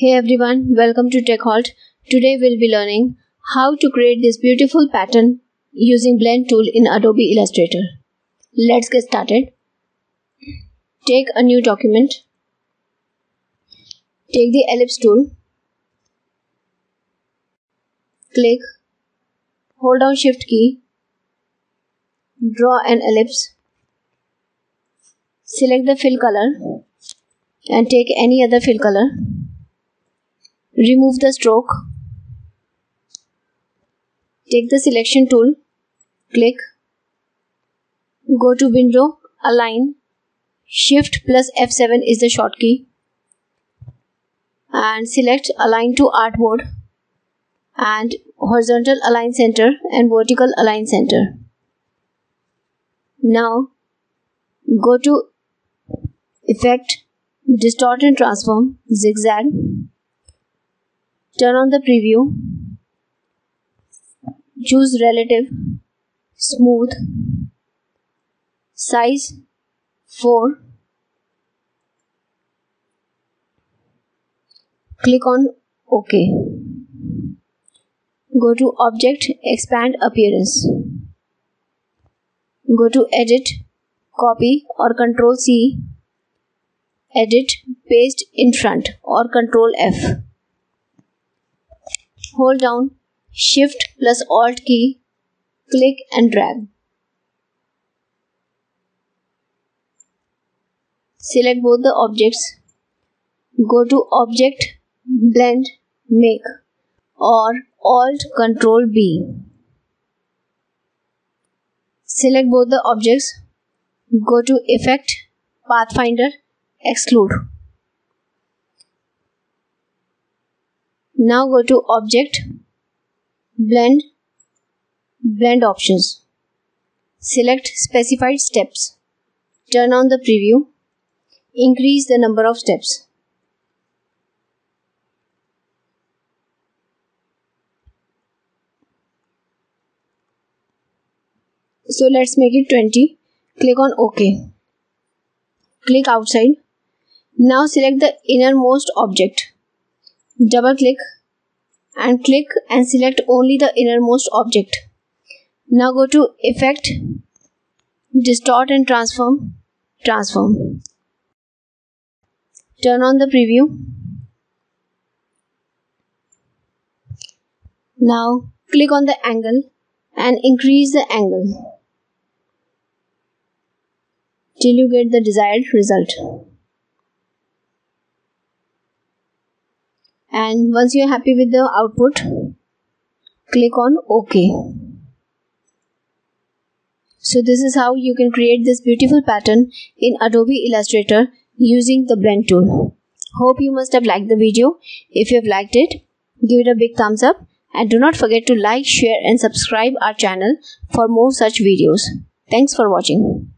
Hey everyone, welcome to Techalt. Today we'll be learning how to create this beautiful pattern using blend tool in Adobe Illustrator. Let's get started. Take a new document. Take the ellipse tool. Click. Hold down shift key. Draw an ellipse. Select the fill color and take any other fill color. Remove the stroke. Take the selection tool. Click. Go to window, align. Shift plus F7 is the shortcut. And select align to artboard and horizontal align center and vertical align center. Now go to effect distort and transform zigzag turn on the preview. Choose relative smooth size 4 click on ok. Go to object expand appearance. Go to edit copy or control c. Edit paste in front or control F. Hold down shift plus alt key, click and drag. Select both the objects. Go to object, blend, make or alt control B. Select both the objects. Go to effect, pathfinder exclude. Now go to object, blend, blend options. Select specified steps. Turn on the preview. Increase the number of steps. So let's make it 20. Click on OK. Click outside now select the innermost object. Double click and click and select only the innermost object. Now go to Effect, Distort and Transform, Transform. Turn on the preview. Now click on the angle and increase the angle till you get the desired result. And once you're happy with the output click on ok. So this is how you can create this beautiful pattern in Adobe Illustrator using the blend tool. Hope you must have liked the video. If you have liked it give it a big thumbs up. And do not forget to like share and subscribe our channel for more such videos. Thanks for watching